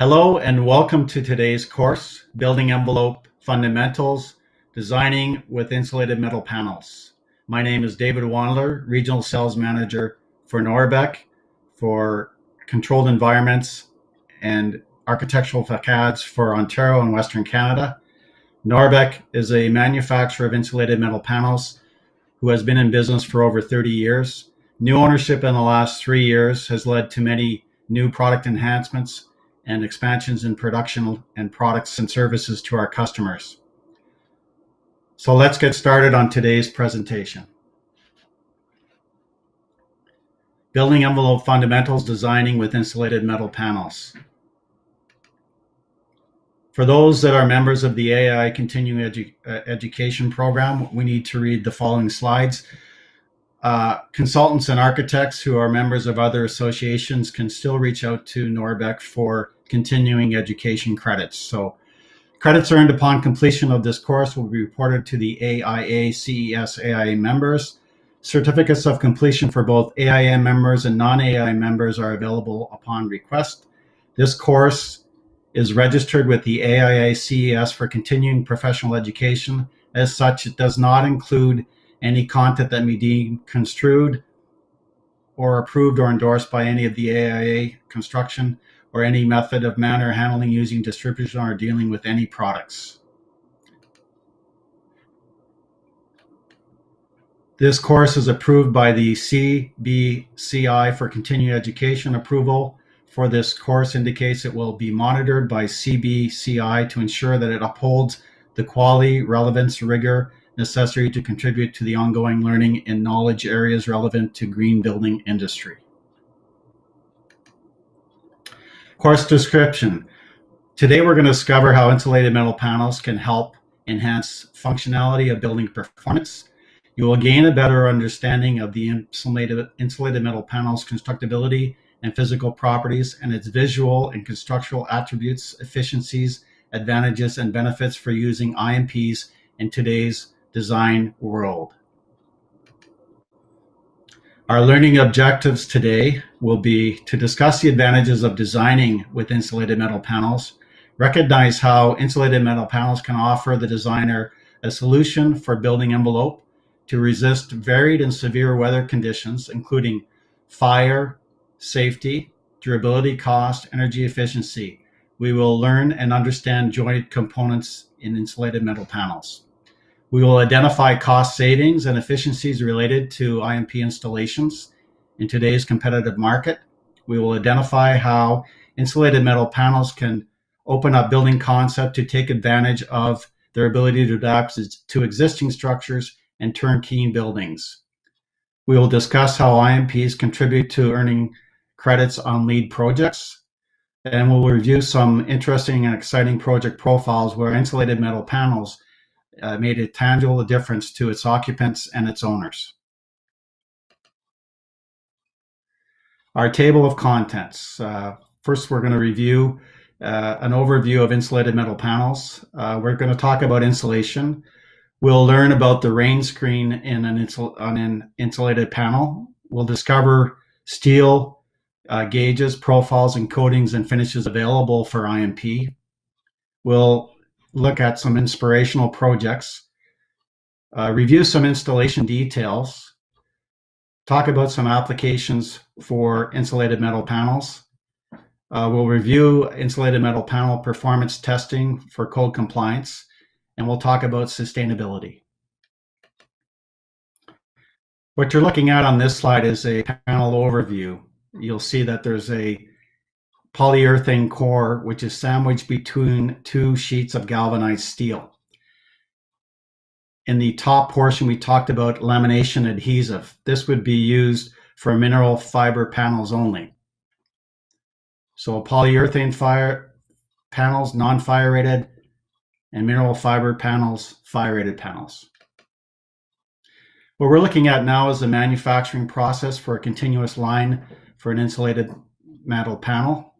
Hello and welcome to today's course, Building Envelope Fundamentals, Designing with Insulated Metal Panels. My name is David Wandler, Regional Sales Manager for Norbec for Controlled Environments and Architectural Facades for Ontario and Western Canada. Norbec is a manufacturer of insulated metal panels who has been in business for over 30 years. New ownership in the last three years has led to many new product enhancements and expansions in production and products and services to our customers. So let's get started on today's presentation. Building envelope fundamentals designing with insulated metal panels. For those that are members of the AI Continuing Edu uh, Education Program, we need to read the following slides. Uh, consultants and architects who are members of other associations can still reach out to Norbec for continuing education credits. So credits earned upon completion of this course will be reported to the AIA CES AIA members. Certificates of completion for both AIA members and non-AIA members are available upon request. This course is registered with the AIA CES for continuing professional education. As such, it does not include any content that may be construed or approved or endorsed by any of the AIA construction or any method of manner handling using distribution or dealing with any products. This course is approved by the CBCI for continuing education approval for this course indicates it will be monitored by CBCI to ensure that it upholds the quality, relevance, rigor, necessary to contribute to the ongoing learning in knowledge areas relevant to green building industry. Course description. Today we're going to discover how insulated metal panels can help enhance functionality of building performance. You will gain a better understanding of the insulated, insulated metal panel's constructability and physical properties and its visual and constructural attributes, efficiencies, advantages, and benefits for using IMPs in today's design world. Our learning objectives today will be to discuss the advantages of designing with insulated metal panels, recognize how insulated metal panels can offer the designer a solution for building envelope to resist varied and severe weather conditions, including fire, safety, durability, cost, energy efficiency. We will learn and understand jointed components in insulated metal panels. We will identify cost savings and efficiencies related to IMP installations in today's competitive market. We will identify how insulated metal panels can open up building concept to take advantage of their ability to adapt to existing structures and turnkey buildings. We will discuss how IMPs contribute to earning credits on LEED projects. And we'll review some interesting and exciting project profiles where insulated metal panels uh, made a tangible difference to its occupants and its owners. Our table of contents. Uh, first, we're going to review uh, an overview of insulated metal panels. Uh, we're going to talk about insulation. We'll learn about the rain screen in an, insul on an insulated panel. We'll discover steel uh, gauges, profiles, and coatings and finishes available for IMP. We'll look at some inspirational projects, uh, review some installation details, talk about some applications for insulated metal panels. Uh, we'll review insulated metal panel performance testing for code compliance, and we'll talk about sustainability. What you're looking at on this slide is a panel overview. You'll see that there's a polyurethane core, which is sandwiched between two sheets of galvanized steel. In the top portion, we talked about lamination adhesive. This would be used for mineral fiber panels only. So polyurethane fire panels, non-fire rated, and mineral fiber panels, fire rated panels. What we're looking at now is the manufacturing process for a continuous line for an insulated metal panel.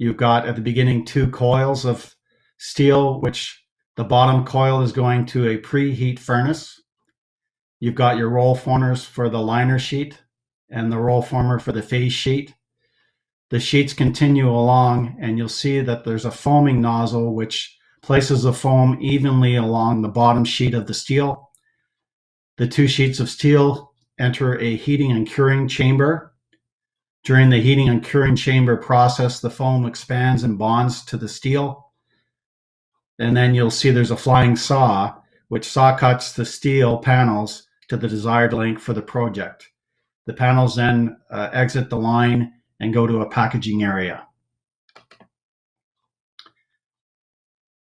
You've got at the beginning two coils of steel, which the bottom coil is going to a preheat furnace. You've got your roll formers for the liner sheet and the roll former for the phase sheet. the sheets continue along and you'll see that there's a foaming nozzle which places the foam evenly along the bottom sheet of the steel. The two sheets of steel enter a heating and curing chamber. During the heating and curing chamber process, the foam expands and bonds to the steel. And then you'll see there's a flying saw, which saw cuts the steel panels to the desired length for the project. The panels then uh, exit the line and go to a packaging area.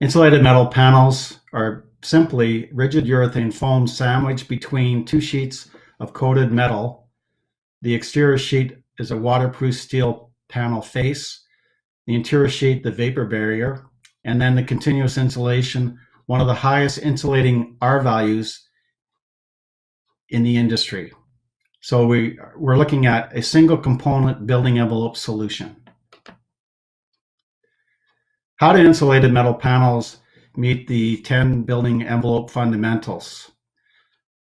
Insulated metal panels are simply rigid urethane foam sandwiched between two sheets of coated metal. The exterior sheet is a waterproof steel panel face, the interior sheet, the vapor barrier, and then the continuous insulation, one of the highest insulating R values in the industry. So we, we're looking at a single component building envelope solution. How do insulated metal panels meet the 10 building envelope fundamentals?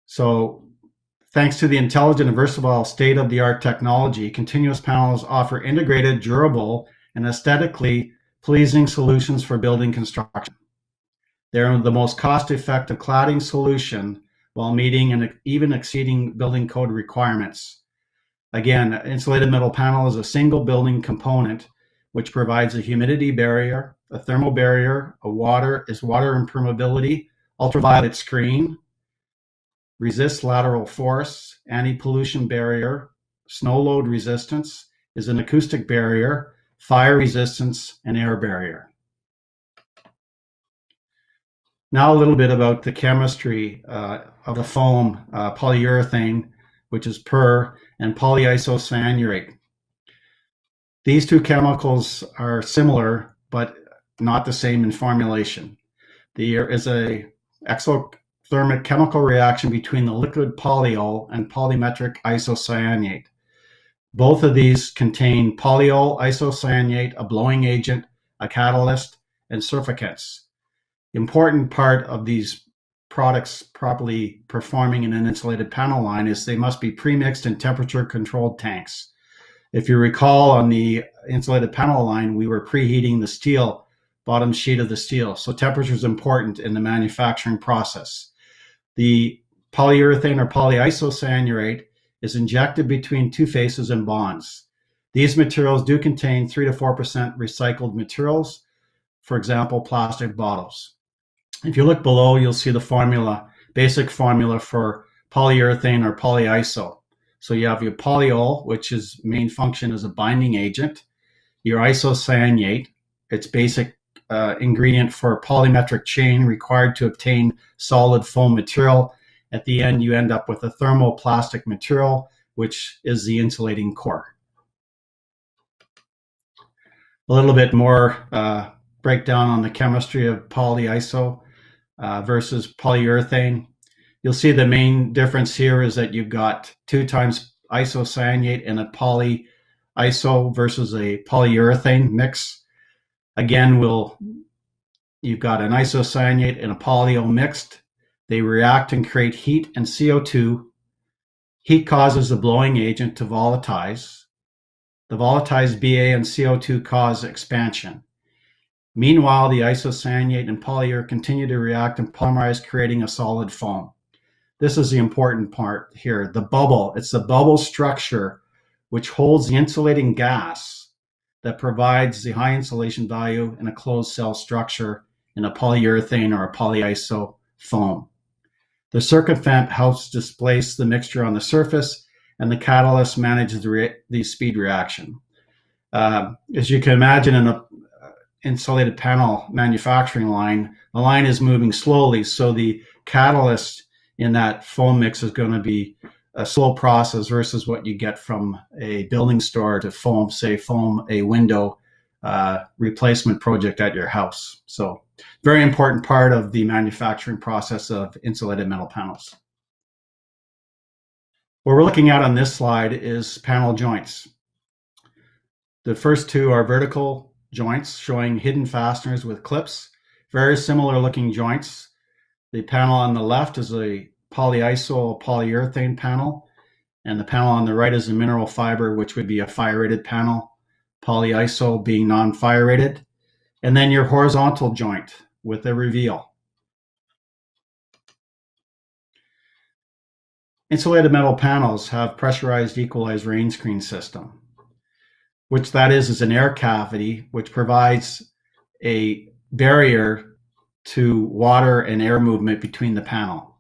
So thanks to the intelligent and versatile state-of-the-art technology, continuous panels offer integrated, durable, and aesthetically pleasing solutions for building construction. They're the most cost-effective cladding solution while meeting and even exceeding building code requirements. Again, insulated metal panel is a single building component which provides a humidity barrier, a thermal barrier, a water is water impermeability, ultraviolet screen, resists lateral force, anti-pollution barrier, snow load resistance, is an acoustic barrier, fire resistance, and air barrier. Now a little bit about the chemistry uh, of the foam uh, polyurethane, which is PUR, and polyisocyanurate. These two chemicals are similar, but not the same in formulation. There is a exothermic chemical reaction between the liquid polyol and polymetric isocyanate. Both of these contain polyol isocyanate, a blowing agent, a catalyst, and surfactants important part of these products properly performing in an insulated panel line is they must be premixed in temperature controlled tanks. If you recall on the insulated panel line, we were preheating the steel, bottom sheet of the steel. So temperature is important in the manufacturing process. The polyurethane or polyisocyanurate is injected between two faces and bonds. These materials do contain 3 to 4% recycled materials, for example, plastic bottles. If you look below, you'll see the formula, basic formula for polyurethane or polyiso. So you have your polyol, which is main function as a binding agent, your isocyanate, its basic uh, ingredient for polymetric chain required to obtain solid foam material. At the end, you end up with a thermoplastic material, which is the insulating core. A little bit more uh, breakdown on the chemistry of polyiso uh, versus polyurethane. You'll see the main difference here is that you've got two times isocyanate in a polyiso versus a polyurethane mix. Again, we'll you've got an isocyanate and a polyol mixed. They react and create heat and CO2. Heat causes the blowing agent to volatilize. The volatilized BA and CO2 cause expansion. Meanwhile, the isocyanate and polyur continue to react and polymerize, creating a solid foam. This is the important part here. The bubble, it's the bubble structure which holds the insulating gas that provides the high insulation value in a closed cell structure in a polyurethane or a polyiso foam. The circumvent helps displace the mixture on the surface, and the catalyst manages the, the speed reaction. Uh, as you can imagine, in a insulated panel manufacturing line, the line is moving slowly. So the catalyst in that foam mix is going to be a slow process versus what you get from a building store to foam, say, foam a window uh, replacement project at your house. So, very important part of the manufacturing process of insulated metal panels. What we're looking at on this slide is panel joints. The first two are vertical joints showing hidden fasteners with clips. Very similar looking joints. The panel on the left is a polyiso polyurethane panel, and the panel on the right is a mineral fiber, which would be a fire rated panel. polyiso being non-fire rated, and then your horizontal joint with a reveal. Insulated metal panels have pressurized equalized rain screen system, which that is is an air cavity which provides a barrier to water and air movement between the panel.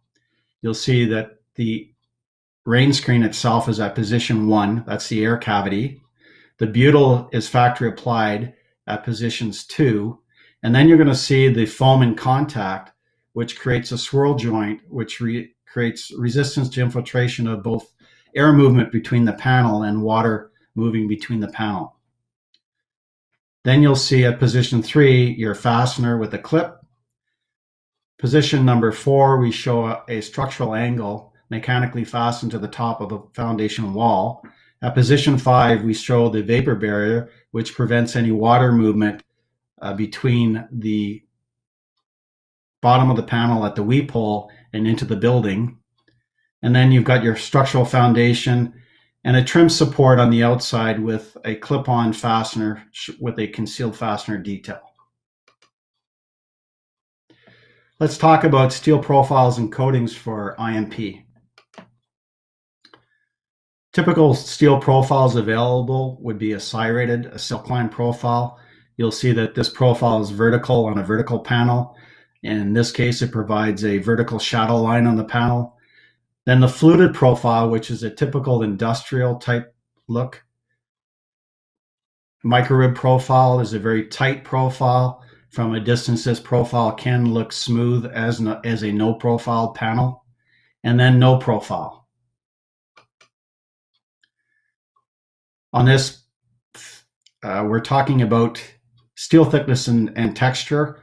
You'll see that the rain screen itself is at position one, that's the air cavity. The butyl is factory applied at positions two, and then you're going to see the foam in contact, which creates a swirl joint, which re creates resistance to infiltration of both air movement between the panel and water moving between the panel. Then you'll see at position three, your fastener with a clip. Position number four, we show a, a structural angle mechanically fastened to the top of a foundation wall. At position five, we show the vapor barrier, which prevents any water movement uh, between the bottom of the panel at the weep hole and into the building. And then you've got your structural foundation and a trim support on the outside with a clip-on fastener with a concealed fastener detail. Let's talk about steel profiles and coatings for IMP. Typical steel profiles available would be a serrated, a silkline profile. You'll see that this profile is vertical on a vertical panel. In this case, it provides a vertical shadow line on the panel. Then the fluted profile, which is a typical industrial type look. Microrib profile is a very tight profile. From a distance, this profile can look smooth as, no, as a no profile panel. And then no profile. On this, uh, we're talking about steel thickness and, and texture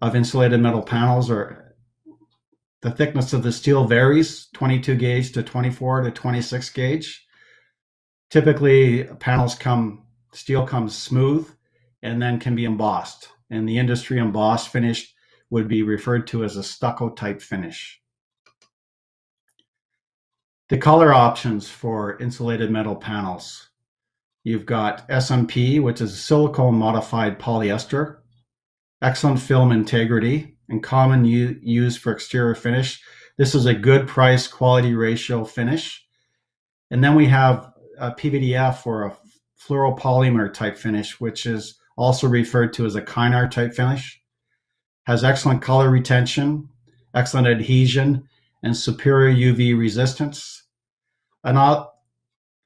of insulated metal panels or the thickness of the steel varies 22 gauge to 24 to 26 gauge. Typically panels come, steel comes smooth and then can be embossed. In the industry, embossed finish would be referred to as a stucco type finish. The color options for insulated metal panels. You've got SMP, which is silicone modified polyester, excellent film integrity, and common use for exterior finish. This is a good price quality ratio finish. And then we have a PVDF or a fluoropolymer type finish, which is also referred to as a Kynar type finish. Has excellent color retention, excellent adhesion, and superior UV resistance. An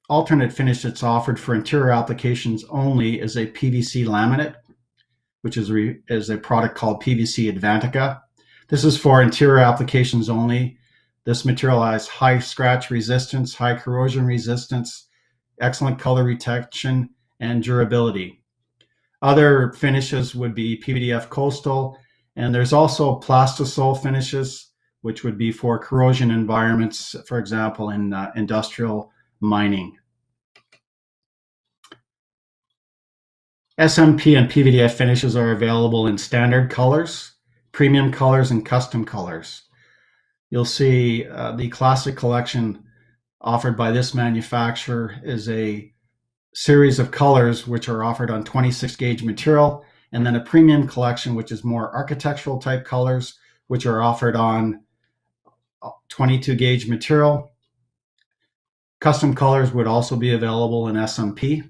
alternate finish that's offered for interior applications only is a PVC laminate, which is, is a product called PVC Advantica. This is for interior applications only. This material has high scratch resistance, high corrosion resistance, excellent color retention, and durability. Other finishes would be PVDF Coastal, and there's also Plastisol finishes, which would be for corrosion environments, for example, in uh, industrial mining. SMP and PVDF finishes are available in standard colors, premium colors, and custom colors. You'll see uh, the classic collection offered by this manufacturer is a series of colors which are offered on 26 gauge material, and then a premium collection which is more architectural type colors which are offered on 22 gauge material Custom colors would also be available in SMP.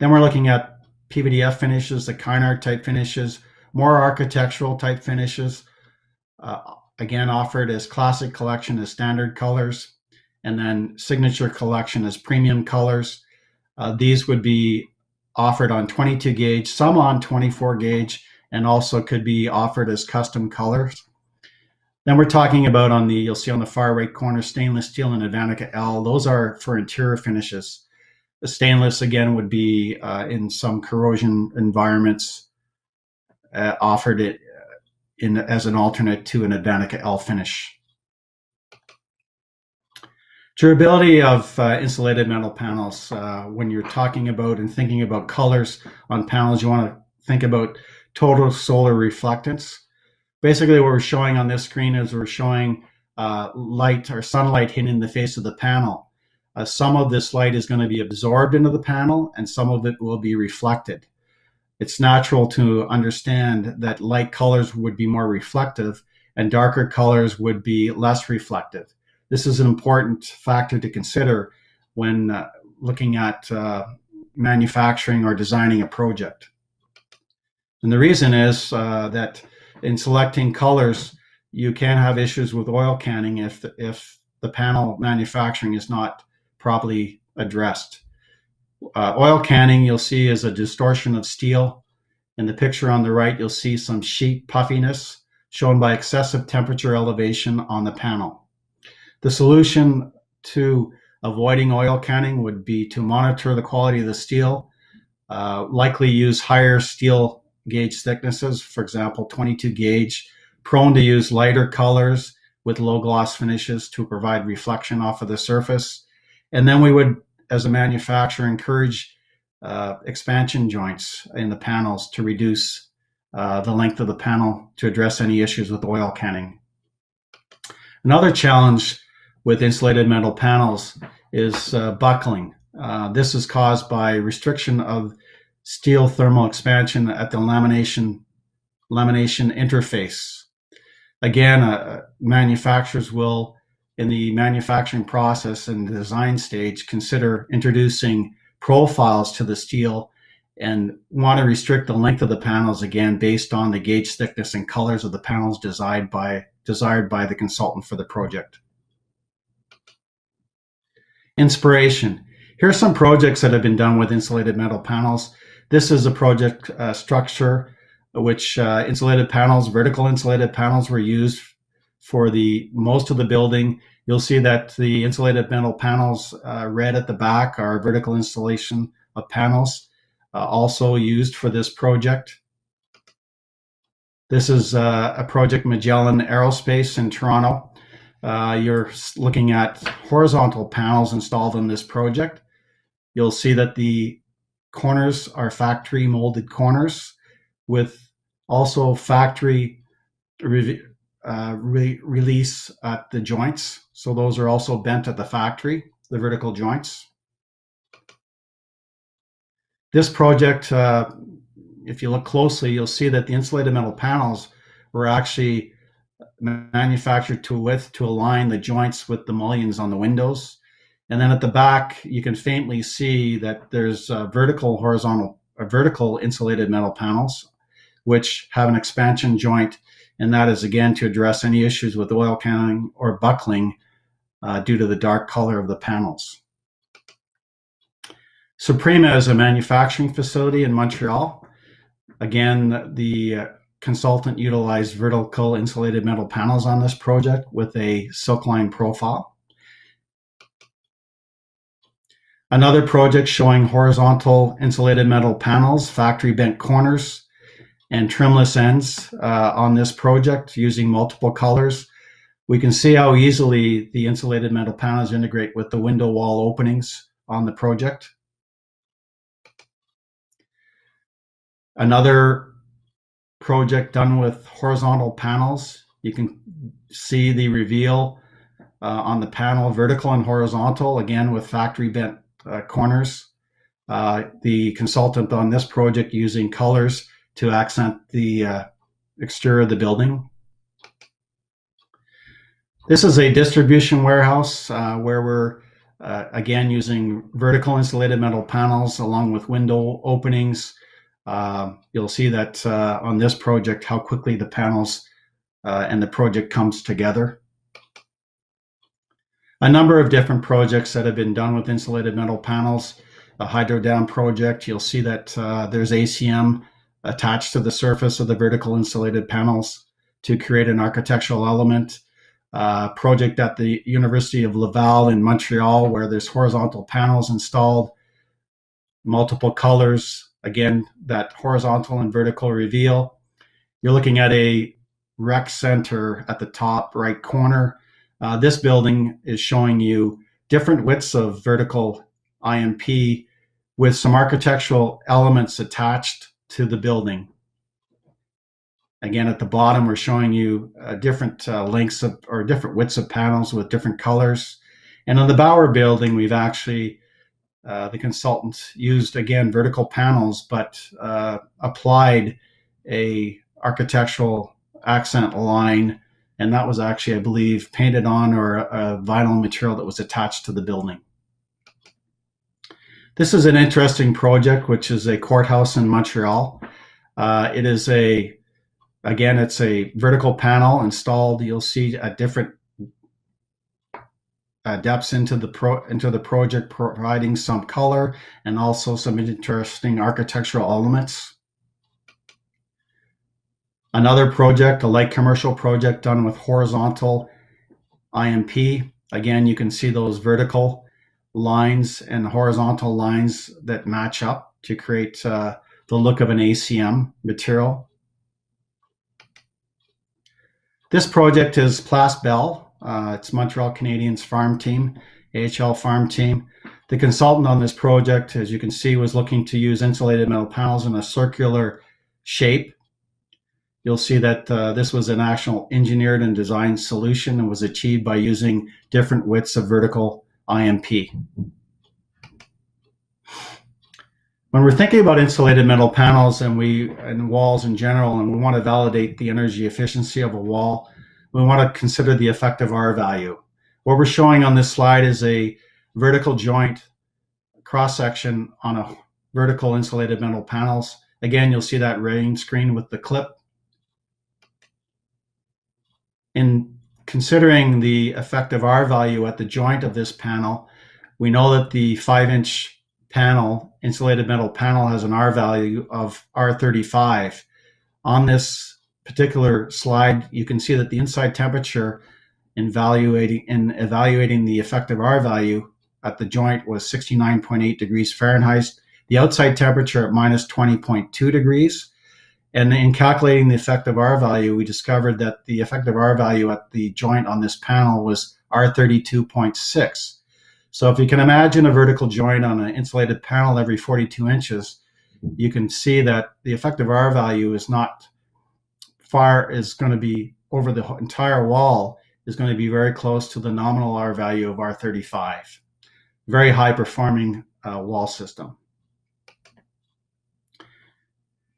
Then we're looking at PVDF finishes, the Kynar type finishes, more architectural type finishes, uh, again offered as classic collection as standard colors, and then signature collection as premium colors. Uh, these would be offered on 22 gauge, some on 24 gauge, and also could be offered as custom colors. Then we're talking about on the, you'll see on the far right corner, stainless steel and Advantica L. Those are for interior finishes. The stainless, again, would be uh, in some corrosion environments uh, offered it uh, in as an alternate to an Advantica L finish. Durability of uh, insulated metal panels. Uh, when you're talking about and thinking about colors on panels, you want to think about total solar reflectance basically what we're showing on this screen is we're showing uh, light or sunlight hitting the face of the panel. uh, some of this light is going to be absorbed into the panel and some of it will be reflected. It's natural to understand that light colors would be more reflective and darker colors would be less reflective. This is an important factor to consider when uh, looking at uh, manufacturing or designing a project. And the reason is uh, that in selecting colors, you can have issues with oil canning if the, if the panel manufacturing is not properly addressed. Uh, oil canning you'll see is a distortion of steel. In the picture on the right, you'll see some sheet puffiness shown by excessive temperature elevation on the panel. The solution to avoiding oil canning would be to monitor the quality of the steel, uh, likely use higher steel gauge thicknesses, for example, 22 gauge, prone to use lighter colors with low gloss finishes to provide reflection off of the surface. And then we would, as a manufacturer, encourage uh, expansion joints in the panels to reduce uh, the length of the panel to address any issues with oil canning. Another challenge with insulated metal panels is uh, buckling. Uh, this is caused by restriction of steel thermal expansion at the lamination lamination interface. Again, uh, manufacturers will, in the manufacturing process and design stage, consider introducing profiles to the steel and want to restrict the length of the panels again based on the gauge thickness and colors of the panels desired by desired by the consultant for the project. Inspiration. Here are some projects that have been done with insulated metal panels. This is a project uh, structure which uh, insulated panels, vertical insulated panels were used for the most of the building. You'll see that the insulated metal panels uh, red at the back are vertical installation of panels uh, also used for this project. This is uh, a project Magellan Aerospace in Toronto. Uh, you're looking at horizontal panels installed in this project. You'll see that the corners are factory molded corners with also factory re uh, re release at the joints. So those are also bent at the factory, the vertical joints. This project, uh, if you look closely, you'll see that the insulated metal panels were actually manufactured to width to align the joints with the mullions on the windows. And then at the back, you can faintly see that there's vertical horizontal vertical insulated metal panels, which have an expansion joint. And that is again to address any issues with oil canning or buckling uh, due to the dark color of the panels. Suprema is a manufacturing facility in Montreal. Again, the consultant utilized vertical insulated metal panels on this project with a silk line profile. Another project showing horizontal insulated metal panels, factory bent corners, and trimless ends uh, on this project using multiple colors. We can see how easily the insulated metal panels integrate with the window wall openings on the project. Another project done with horizontal panels. You can see the reveal uh, on the panel, vertical and horizontal, again with factory bent uh, corners. Uh, the consultant on this project using colors to accent the uh, exterior of the building. This is a distribution warehouse uh, where we're uh, again using vertical insulated metal panels along with window openings uh, you'll see that uh, on this project how quickly the panels uh, and the project comes together. A number of different projects that have been done with insulated metal panels. A hydro dam project, you'll see that uh, there's ACM attached to the surface of the vertical insulated panels to create an architectural element. Project at the University of Laval in Montreal where there's horizontal panels installed, multiple colors, Again, that horizontal and vertical reveal. You're looking at a rec center at the top right corner. Uh, this building is showing you different widths of vertical IMP with some architectural elements attached to the building. Again, at the bottom, we're showing you uh, different uh, lengths of or different widths of panels with different colors. And on the Bauer building, we've actually, uh, the consultant used again vertical panels, but uh, applied a architectural accent line. And that was actually, I believe, painted on or a vinyl material that was attached to the building. This is an interesting project, which is a courthouse in Montreal. Uh, it is a, again, it's a vertical panel installed. You'll see at different uh, depths into the pro into the project, providing some color and also some interesting architectural elements. Another project, a light commercial project done with horizontal IMP. Again, you can see those vertical lines and horizontal lines that match up to create uh, the look of an ACM material. This project is Place Bell. Uh, it's Montreal Canadiens farm team, AHL farm team. The consultant on this project, as you can see, was looking to use insulated metal panels in a circular shape. You'll see that uh, this was an actual engineered and designed solution and was achieved by using different widths of vertical IMP. When we're thinking about insulated metal panels and we and walls in general, and we want to validate the energy efficiency of a wall, we want to consider the effective R value. What we're showing on this slide is a vertical joint cross section on a vertical insulated metal panels. Again, you'll see that rain screen with the clip. In considering the effective R value at the joint of this panel, we know that the five inch panel, insulated metal panel has an R value of R35. On this particular slide, you can see that the inside temperature in evaluating, in evaluating the effective R value at the joint was 69.8 degrees Fahrenheit. The outside temperature at minus 20.2 degrees and in calculating the effective R value, we discovered that the effective R value at the joint on this panel was R32.6. So if you can imagine a vertical joint on an insulated panel every 42 inches, you can see that the effective R value is not far, is going to be over the entire wall, is going to be very close to the nominal R value of R35. Very high performing uh, wall system.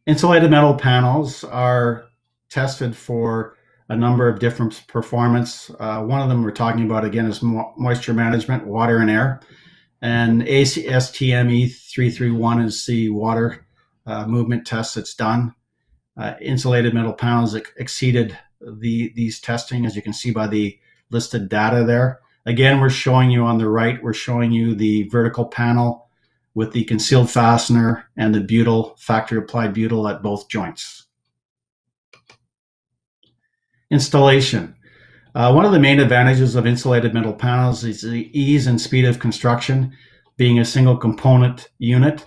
Insulated metal panels are tested for a number of different performance. Uh, one of them we're talking about again is mo moisture management, water and air. And ASTM E331 is the water uh, movement test that's done. Uh, insulated metal panels ex exceeded the these testing, as you can see by the listed data there. Again, we're showing you on the right, we're showing you the vertical panel with the concealed fastener and the butyl, factory applied butyl at both joints. Installation. Uh, one of the main advantages of insulated metal panels is the ease and speed of construction, being a single component unit.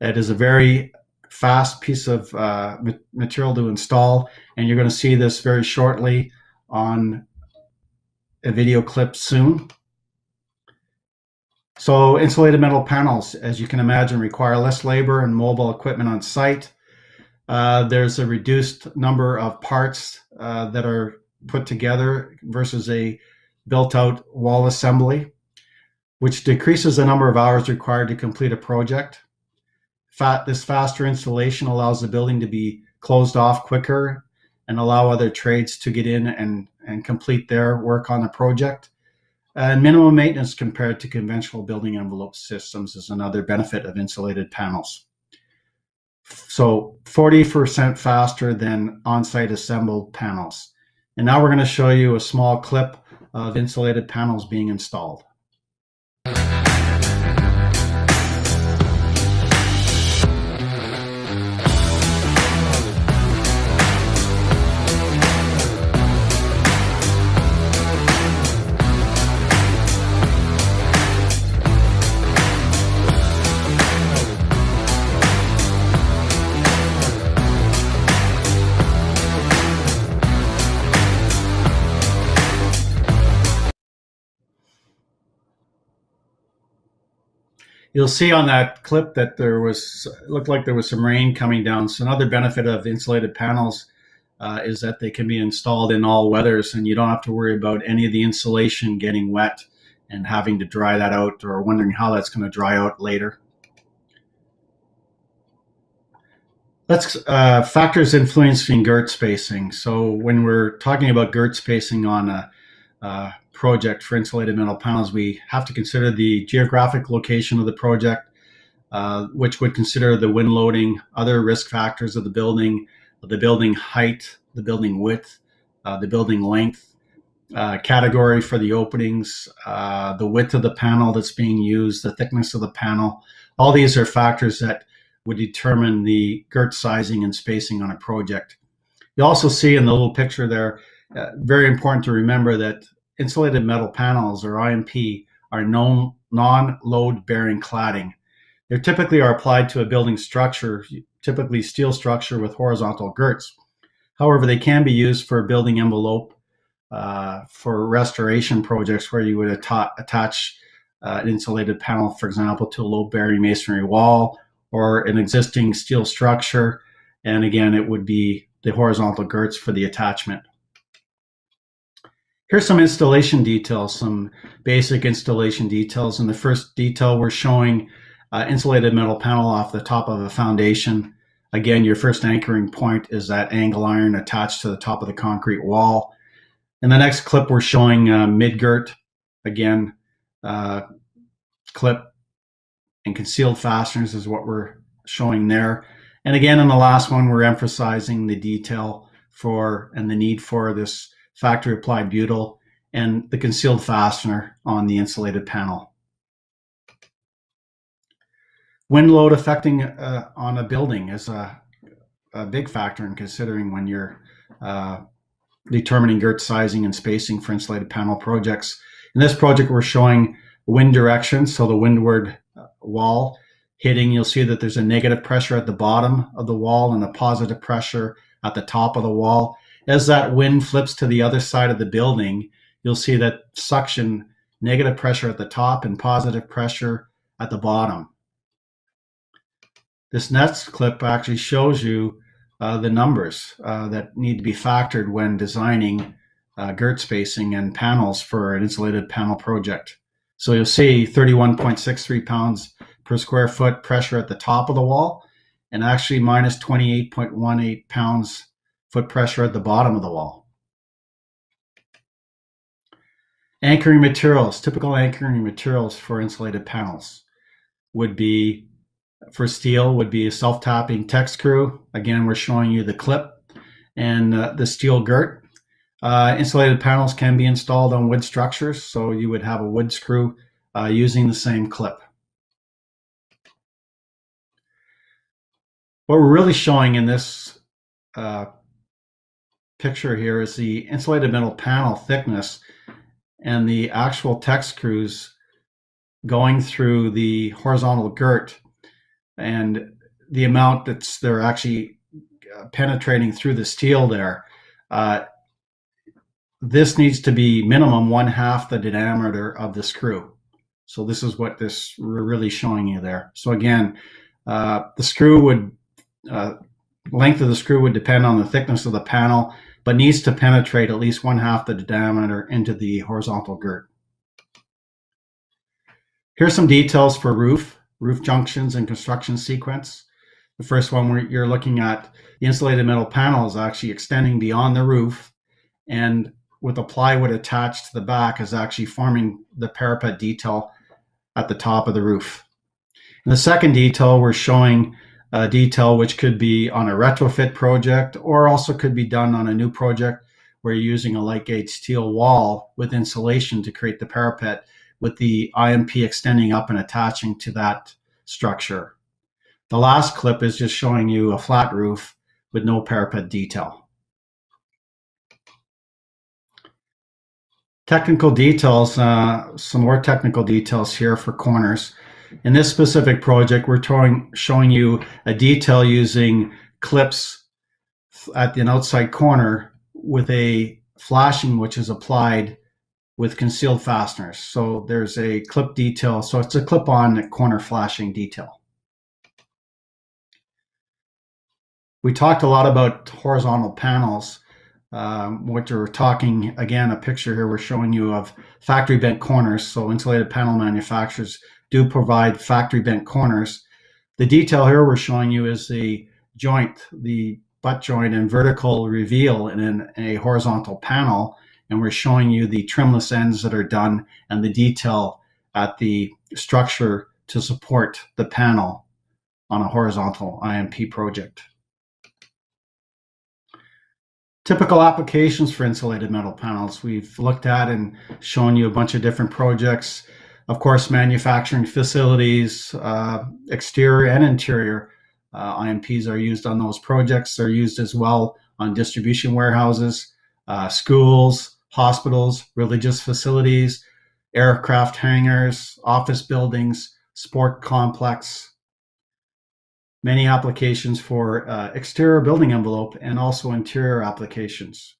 It is a very fast piece of uh, material to install, and you're going to see this very shortly on a video clip soon. So insulated metal panels, as you can imagine, require less labor and mobile equipment on site. Uh, there's a reduced number of parts uh, that are put together versus a built-out wall assembly, which decreases the number of hours required to complete a project. Fat, this faster installation allows the building to be closed off quicker and allow other trades to get in and, and complete their work on the project. And minimum maintenance compared to conventional building envelope systems is another benefit of insulated panels. So 40% faster than on-site assembled panels. And now we're going to show you a small clip of insulated panels being installed. You'll see on that clip that there was looked like there was some rain coming down. So another benefit of insulated panels uh, is that they can be installed in all weathers, and you don't have to worry about any of the insulation getting wet and having to dry that out or wondering how that's going to dry out later. Let's uh, factors influencing girt spacing. So when we're talking about girt spacing on a, a project for insulated metal panels, we have to consider the geographic location of the project, uh, which would consider the wind loading, other risk factors of the building, the building height, the building width, uh, the building length, uh, category for the openings, uh, the width of the panel that's being used, the thickness of the panel. All these are factors that would determine the girt sizing and spacing on a project. You also see in the little picture there, uh, very important to remember that insulated metal panels or IMP are known non-load bearing cladding. They typically are applied to a building structure, typically steel structure with horizontal girts. However, they can be used for a building envelope uh, for restoration projects where you would atta attach uh, an insulated panel, for example, to a load-bearing masonry wall or an existing steel structure. And again, it would be the horizontal girts for the attachment. Here's some installation details, some basic installation details. In the first detail, we're showing uh, insulated metal panel off the top of a foundation. Again, your first anchoring point is that angle iron attached to the top of the concrete wall. In the next clip, we're showing uh, mid-girt, again, uh, clip and concealed fasteners is what we're showing there. And again, in the last one, we're emphasizing the detail for and the need for this factory applied butyl and the concealed fastener on the insulated panel. Wind load affecting uh, on a building is a, a, big factor in considering when you're uh, determining girt sizing and spacing for insulated panel projects. In this project, we're showing wind direction, so the windward wall hitting, you'll see that there's a negative pressure at the bottom of the wall and a positive pressure at the top of the wall. As that wind flips to the other side of the building, you'll see that suction, negative pressure at the top and positive pressure at the bottom. This next clip actually shows you uh, the numbers uh, that need to be factored when designing uh, girt spacing and panels for an insulated panel project. So you'll see 31.63 pounds per square foot pressure at the top of the wall and actually minus 28.18 pounds foot pressure at the bottom of the wall. Anchoring materials, typical anchoring materials for insulated panels would be for steel would be a self-tapping TEC screw. Again, we're showing you the clip and uh, the steel girt. Uh, insulated panels can be installed on wood structures, so you would have a wood screw uh, using the same clip. What we're really showing in this uh, picture here is the insulated metal panel thickness and the actual TEC screws going through the horizontal girt and the amount that's they're actually uh, penetrating through the steel there. Uh, this needs to be minimum one half the diameter of the screw. So this is what this we're really showing you there. So again, uh, the screw would, uh, length of the screw would depend on the thickness of the panel, but needs to penetrate at least one half the diameter into the horizontal girt. Here's some details for roof, roof junctions and construction sequence. The first one where you're looking at the insulated metal panels actually extending beyond the roof and with a plywood attached to the back is actually forming the parapet detail at the top of the roof. In the second detail, we're showing a detail which could be on a retrofit project or also could be done on a new project where you're using a light gauge steel wall with insulation to create the parapet with the IMP extending up and attaching to that structure. The last clip is just showing you a flat roof with no parapet detail. Technical details, uh, some more technical details here for corners. In this specific project, we're towing, showing you a detail using clips at an outside corner with a flashing which is applied with concealed fasteners. So there's a clip detail. So it's a clip-on corner flashing detail. We talked a lot about horizontal panels um, what we're talking again, a picture here we're showing you of factory bent corners. So insulated panel manufacturers do provide factory bent corners. The detail here we're showing you is the joint, the butt joint and vertical reveal in, an, in a horizontal panel. And we're showing you the trimless ends that are done and the detail at the structure to support the panel on a horizontal IMP project. Typical applications for insulated metal panels we've looked at and shown you a bunch of different projects. Of course, manufacturing facilities, uh, exterior and interior uh, IMPs are used on those projects. They're used as well on distribution warehouses, uh, schools, hospitals, religious facilities, aircraft hangars, office buildings, sport complex, many applications for uh, exterior building envelope and also interior applications.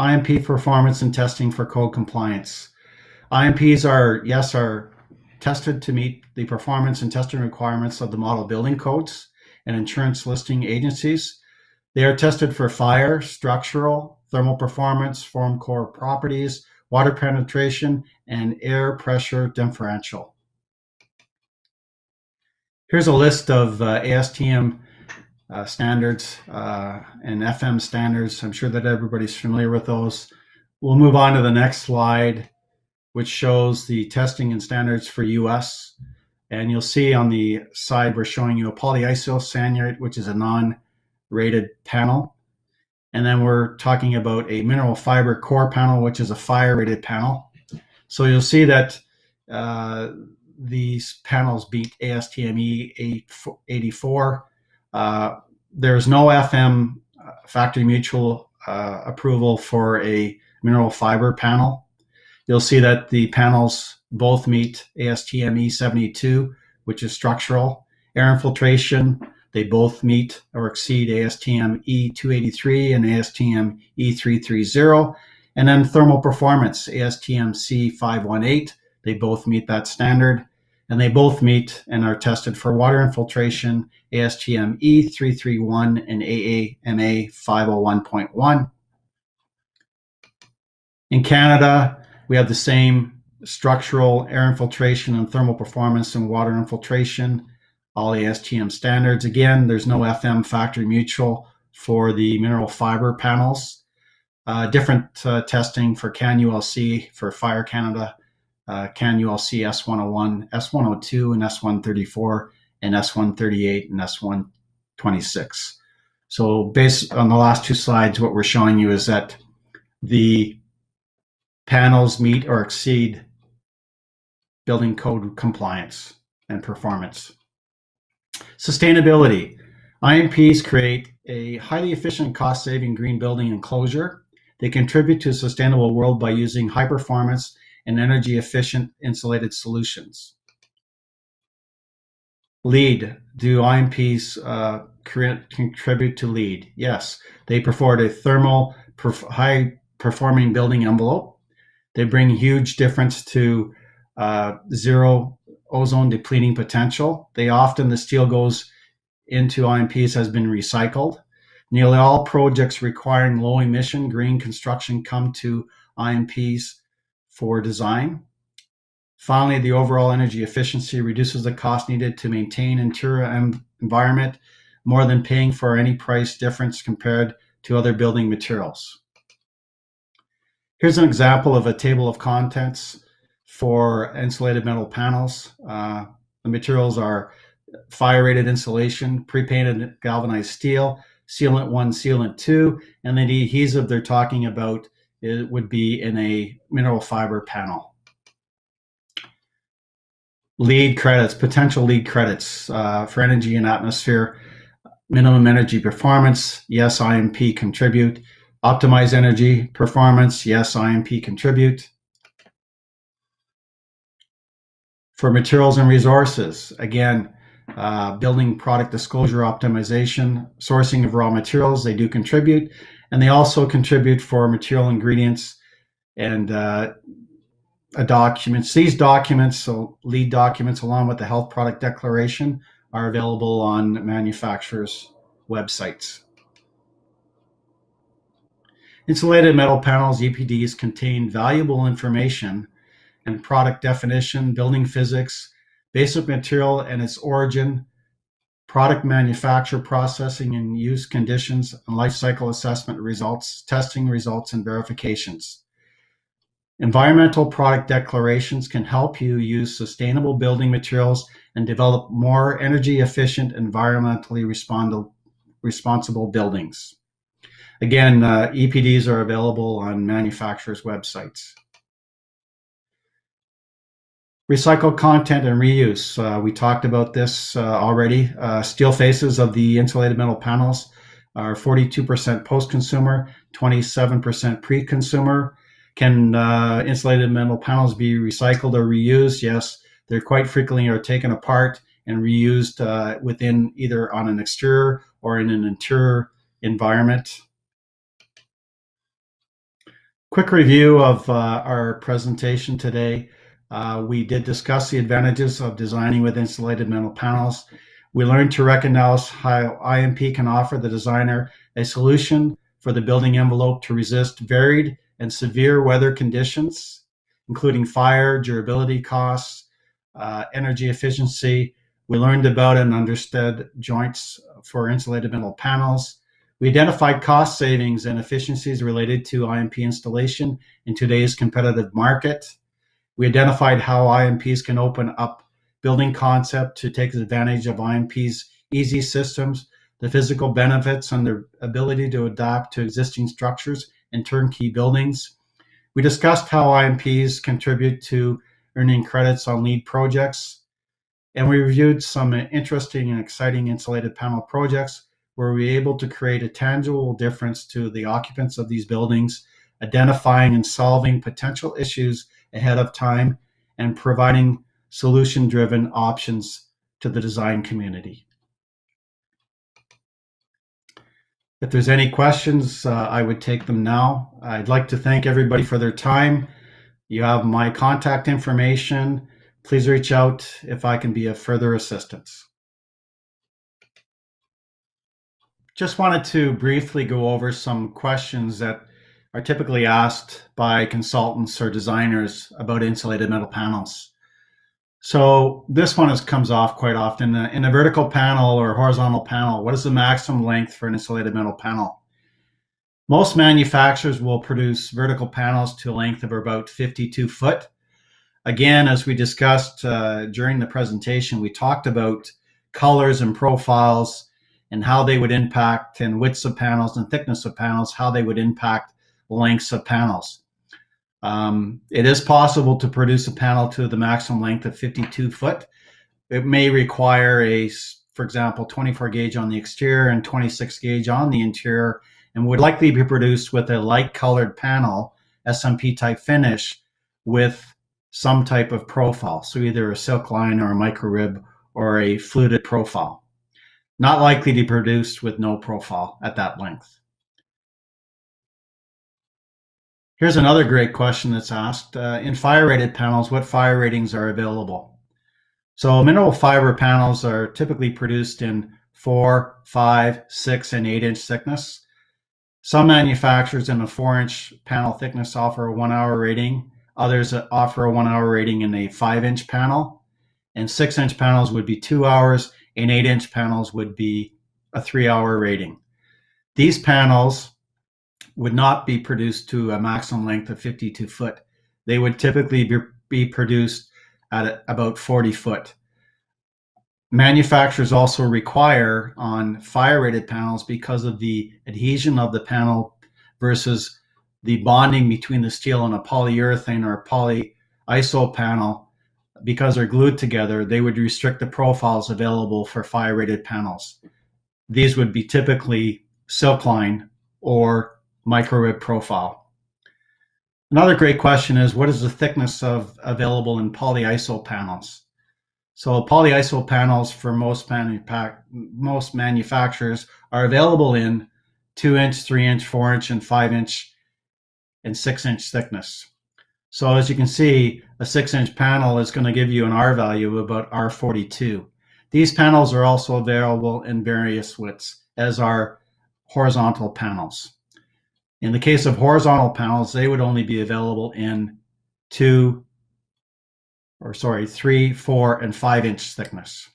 IMP performance and testing for code compliance. IMPs are, yes, are tested to meet the performance and testing requirements of the model building codes and insurance listing agencies. They are tested for fire, structural, thermal performance, form core properties, water penetration, and air pressure differential. Here's a list of uh, ASTM uh, standards uh, and FM standards. I'm sure that everybody's familiar with those. We'll move on to the next slide, which shows the testing and standards for US. And you'll see on the side, we're showing you a polyisocyanurate, which is a non-rated panel. And then we're talking about a mineral fiber core panel, which is a fire rated panel. So you'll see that uh, these panels beat ASTME 884. Uh, there's no FM uh, factory mutual uh, approval for a mineral fiber panel. You'll see that the panels both meet ASTM E72, which is structural. Air infiltration, they both meet or exceed ASTM E283 and ASTM E330. And then thermal performance, ASTM C518, they both meet that standard. And they both meet and are tested for water infiltration, ASTM E331 and AAMA 501.1. In Canada, we have the same structural air infiltration and thermal performance and water infiltration all ASTM standards. Again, there's no FM factory mutual for the mineral fiber panels. Uh, different uh, testing for CAN ULC for Fire Canada, uh, ULC S101, S102, and S134, and S138 and S126. So, based on the last two slides, what we're showing you is that the panels meet or exceed building code compliance and performance. Sustainability. IMPs create a highly efficient, cost saving green building enclosure. They contribute to a sustainable world by using high performance and energy efficient insulated solutions. LEED. Do IMPs uh, contribute to LEED? Yes. They provide a thermal, perf high performing building envelope. They bring huge difference to uh, zero ozone depleting potential. They often, the steel goes into IMPs has been recycled. Nearly all projects requiring low emission green construction come to IMPs for design. Finally, the overall energy efficiency reduces the cost needed to maintain interior environment more than paying for any price difference compared to other building materials. Here's an example of a table of contents for insulated metal panels. Uh, the materials are fire rated insulation, pre painted galvanized steel, sealant one, sealant two, and the adhesive they're talking about it would be in a mineral fiber panel. LEED credits, potential LEED credits uh, for energy and atmosphere, minimum energy performance, yes, IMP contribute. Optimize energy performance, yes, IMP contribute. For materials and resources, again, uh, building product disclosure optimization, sourcing of raw materials, they do contribute. And they also contribute for material ingredients and uh, documents. These documents, so LEED documents, along with the health product declaration, are available on manufacturers' websites. Insulated metal panels, EPDs, contain valuable information and product definition, building physics, basic material and its origin, product manufacture, processing and use conditions, and life cycle assessment results, testing results, and verifications. Environmental product declarations can help you use sustainable building materials and develop more energy efficient, environmentally responsible buildings. Again, uh, EPDs are available on manufacturers' websites. Recycled content and reuse. Uh, we talked about this uh, already. Uh, steel faces of the insulated metal panels are 42% post-consumer, 27% pre-consumer. Can uh, insulated metal panels be recycled or reused? Yes, they're quite frequently are taken apart and reused uh, within either on an exterior or in an interior environment. Quick review of uh, our presentation today. Uh, we did discuss the advantages of designing with insulated metal panels. We learned to recognize how IMP can offer the designer a solution for the building envelope to resist varied and severe weather conditions, including fire, durability costs, uh, energy efficiency. We learned about and understood joints for insulated metal panels, we identified cost savings and efficiencies related to IMP installation in today's competitive market. We identified how IMPs can open up building concept to take advantage of IMP's easy systems, the physical benefits, and their ability to adapt to existing structures and turnkey buildings. We discussed how IMPs contribute to earning credits on LEED projects, and we reviewed some interesting and exciting insulated panel projects where we were able to create a tangible difference to the occupants of these buildings, identifying and solving potential issues ahead of time, and providing solution driven options to the design community. If there's any questions, uh, I would take them now. I'd like to thank everybody for their time. You have my contact information. Please reach out if I can be of further assistance. Just wanted to briefly go over some questions that are typically asked by consultants or designers about insulated metal panels. So this one is, comes off quite often. In a vertical panel or horizontal panel, what is the maximum length for an insulated metal panel? Most manufacturers will produce vertical panels to a length of about 52 foot. Again, as we discussed uh, during the presentation, we talked about colors and profiles and how they would impact and widths of panels and thickness of panels, how they would impact lengths of panels. Um, it is possible to produce a panel to the maximum length of 52 foot. It may require a, for example, 24 gauge on the exterior and 26 gauge on the interior, and would likely be produced with a light colored panel, SMP type finish, with some type of profile. So either a silk line or a micro rib or a fluted profile not likely to be produced with no profile at that length. Here's another great question that's asked. Uh, in fire rated panels, what fire ratings are available? So mineral fiber panels are typically produced in four, five, six, and eight inch thickness. Some manufacturers in a four inch panel thickness offer a one hour rating. Others offer a one hour rating in a five inch panel. And six inch panels would be two hours and 8 inch panels would be a three hour rating. These panels would not be produced to a maximum length of 52 foot. They would typically be, be produced at about 40 foot. Manufacturers also require on fire rated panels because of the adhesion of the panel versus the bonding between the steel and a polyurethane or a polyiso panel because they're glued together, they would restrict the profiles available for fire rated panels. These would be typically silk line or micro rib profile. Another great question is what is the thickness of available in polyiso panels? So polyiso panels for most, most manufacturers are available in two inch, three inch, four inch, and five inch and six inch thickness. So as you can see, a six inch panel is going to give you an R value of about R42. These panels are also available in various widths, as are horizontal panels. In the case of horizontal panels, they would only be available in two, or sorry, three, four, and five inch thickness.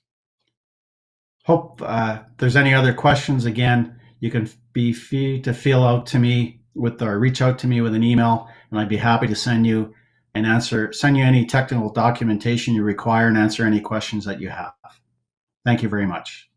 Hope uh, there's any other questions. Again, you can be free to feel out to me with or reach out to me with an email, and I'd be happy to send you and answer send you any technical documentation you require and answer any questions that you have. Thank you very much.